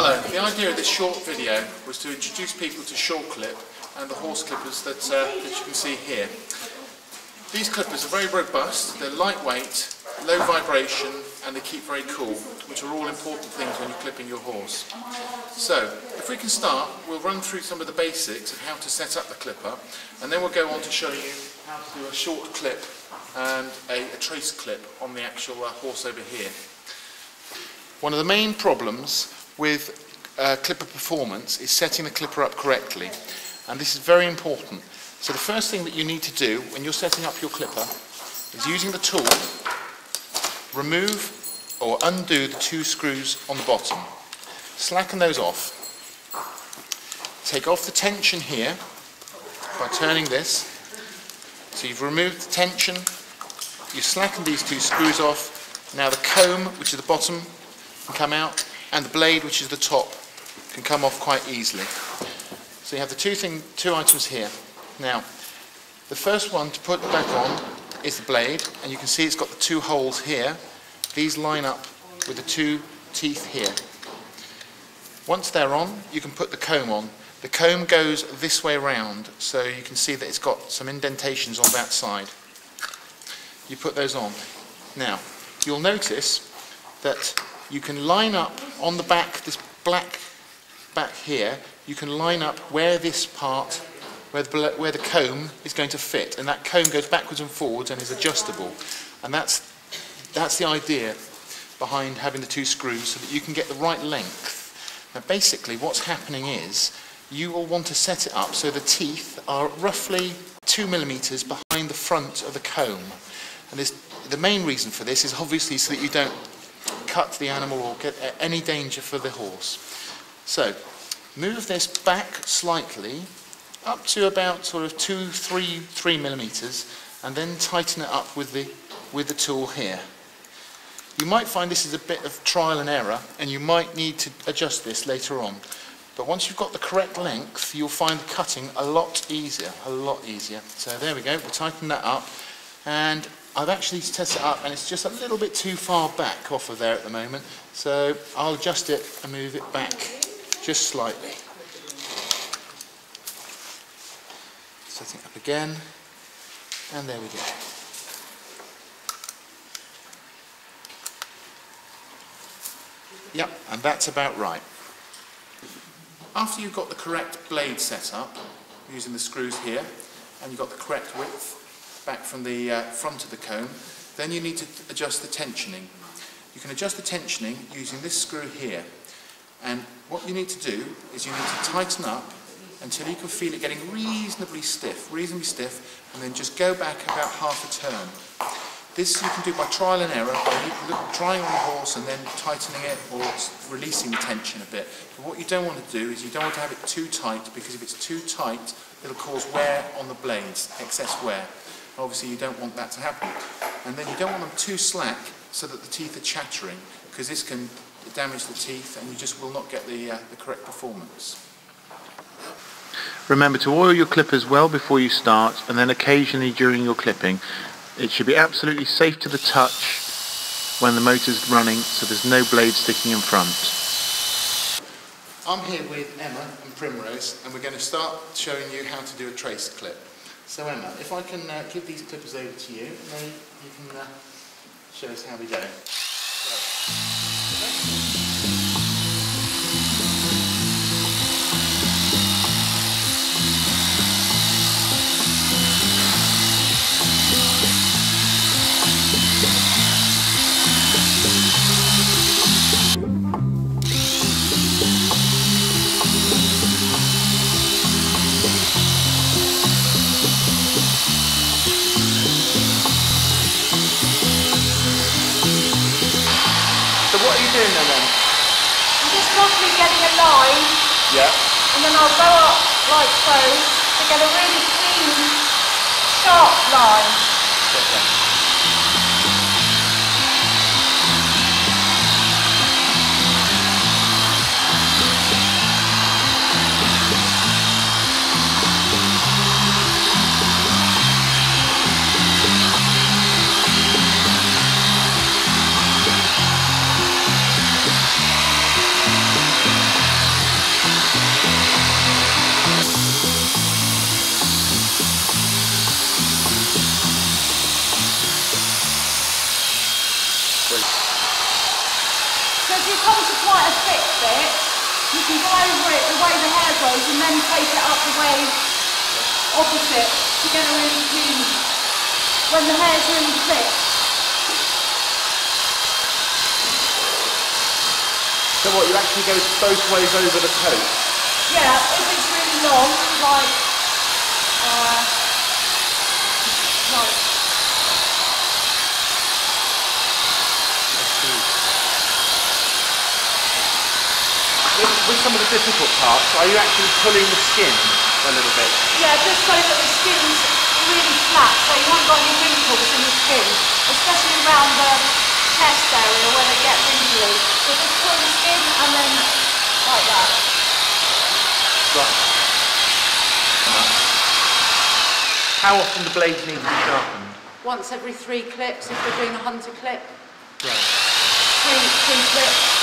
Hello, the idea of this short video was to introduce people to Sure-Clip and the horse clippers that, uh, that you can see here. These clippers are very robust, they're lightweight, low vibration and they keep very cool, which are all important things when you're clipping your horse. So, if we can start, we'll run through some of the basics of how to set up the clipper and then we'll go on to show you how to do a short clip and a, a trace clip on the actual uh, horse over here. One of the main problems with uh, clipper performance is setting the clipper up correctly and this is very important. So the first thing that you need to do when you're setting up your clipper is using the tool, remove or undo the two screws on the bottom. Slacken those off. Take off the tension here by turning this. So you've removed the tension, you've slackened these two screws off. Now the comb, which is the bottom, can come out and the blade, which is the top, can come off quite easily. So you have the two, thing, two items here. Now, the first one to put back on is the blade, and you can see it's got the two holes here. These line up with the two teeth here. Once they're on, you can put the comb on. The comb goes this way round, so you can see that it's got some indentations on that side. You put those on. Now, you'll notice that you can line up on the back, this black back here, you can line up where this part, where the, where the comb is going to fit. And that comb goes backwards and forwards and is adjustable. And that's, that's the idea behind having the two screws so that you can get the right length. Now basically what's happening is you will want to set it up so the teeth are roughly two millimeters behind the front of the comb. And the main reason for this is obviously so that you don't cut the animal or get any danger for the horse. So, move this back slightly up to about sort of two, three, three millimeters and then tighten it up with the, with the tool here. You might find this is a bit of trial and error and you might need to adjust this later on. But once you've got the correct length, you'll find cutting a lot easier, a lot easier. So there we go, we'll tighten that up. And I've actually set it up and it's just a little bit too far back off of there at the moment. So I'll adjust it and move it back just slightly. Setting up again. And there we go. Yep, and that's about right. After you've got the correct blade set up, using the screws here, and you've got the correct width, back from the uh, front of the comb. Then you need to adjust the tensioning. You can adjust the tensioning using this screw here. And what you need to do is you need to tighten up until you can feel it getting reasonably stiff, reasonably stiff, and then just go back about half a turn. This you can do by trial and error, by trying on the horse and then tightening it or releasing the tension a bit. But what you don't want to do is you don't want to have it too tight because if it's too tight, it'll cause wear on the blades, excess wear. Obviously you don't want that to happen. And then you don't want them too slack so that the teeth are chattering because this can damage the teeth and you just will not get the, uh, the correct performance. Remember to oil your clippers well before you start and then occasionally during your clipping. It should be absolutely safe to the touch when the motor's running so there's no blade sticking in front. I'm here with Emma and Primrose and we're going to start showing you how to do a trace clip. So Emma, if I can uh, give these clippers over to you, then you can uh, show us how we go. doing Yeah. And then I'll go up like so to get a really clean, sharp line. Quite a thick bit, you can go over it the way the hair goes and then take it up the way opposite to get a really clean, when the hair's really thick. So what, you actually go both ways over the coat? Yeah, if it's really long, like, uh, like, With, some of the difficult parts, are you actually pulling the skin a little bit? yeah, just so that the skin's really flat, so you haven't got any wrinkles in the skin, especially around the chest area where they get wrinkly. So just pull the skin and then like that. Right. How often do blades need to be sharpened? Once every three clips if we're doing a hunter clip. Right. Three, three clips.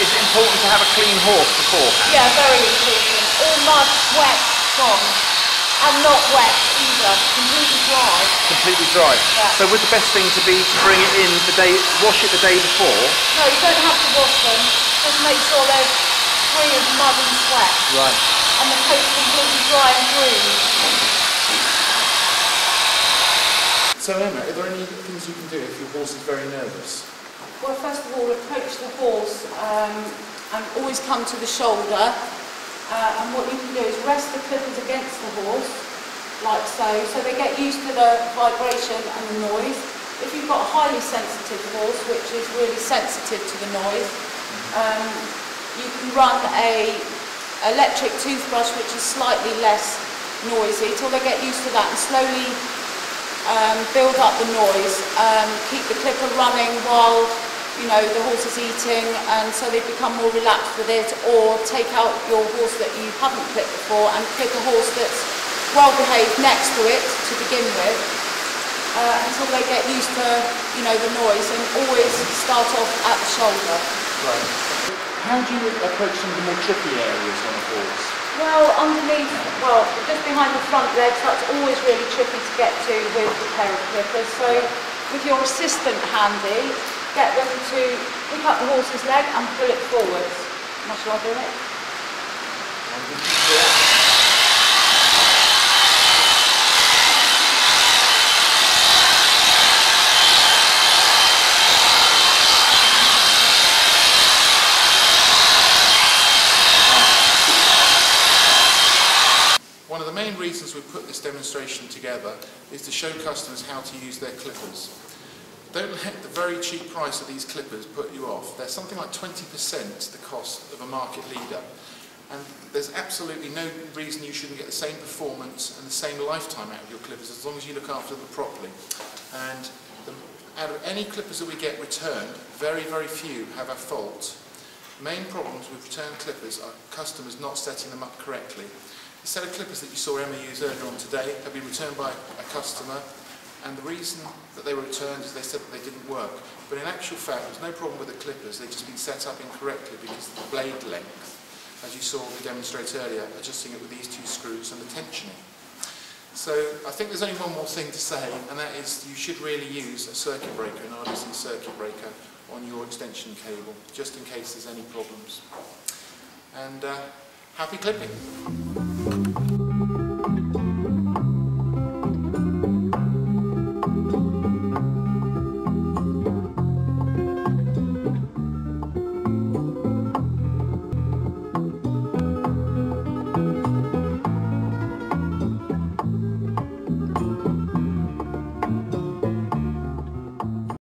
Is it important to have a clean horse beforehand? Yeah, very important. All mud, wet, gone. And not wet either, completely dry. Completely dry. Yeah. So would the best thing to be to bring it in the day, wash it the day before? No, you don't have to wash them. Just make sure they're free of mud and sweat. Right. And the coat's completely dry and green. So Emma, are there any things you can do if your horse is very nervous? Well, first of all, approach the horse um, and always come to the shoulder. Uh, and what you can do is rest the clippers against the horse, like so, so they get used to the vibration and the noise. If you've got a highly sensitive horse, which is really sensitive to the noise, um, you can run a electric toothbrush, which is slightly less noisy, till they get used to that, and slowly um, build up the noise, um, keep the clipper running while you know the horse is eating, and so they become more relaxed with it. Or take out your horse that you haven't clipped before and clip a horse that's well behaved next to it to begin with, uh, until they get used to you know the noise, and always start off at the shoulder. Right. How do you approach some of the more tricky areas on a horse? Well, underneath, well, just behind the front legs, that's always really tricky to get to with the pair of clippers. So with your assistant handy, get them to pick up the horse's leg and pull it forwards. How shall I do it? One of the main reasons we put this demonstration together is to show customers how to use their clippers. Don't let the very cheap price of these clippers put you off. They're something like 20% the cost of a market leader. And there's absolutely no reason you shouldn't get the same performance and the same lifetime out of your clippers as long as you look after them properly. And the, out of any clippers that we get returned, very, very few have a fault. Main problems with returned clippers are customers not setting them up correctly. The set of clippers that you saw Emma use earlier on today have been returned by a customer and the reason that they were returned is they said that they didn't work. But in actual fact, there's no problem with the clippers, they've just been set up incorrectly because the blade length, as you saw me demonstrate earlier, adjusting it with these two screws and the tensioning. So I think there's only one more thing to say, and that is you should really use a circuit breaker, an RDC circuit breaker, on your extension cable, just in case there's any problems. And uh, happy clipping!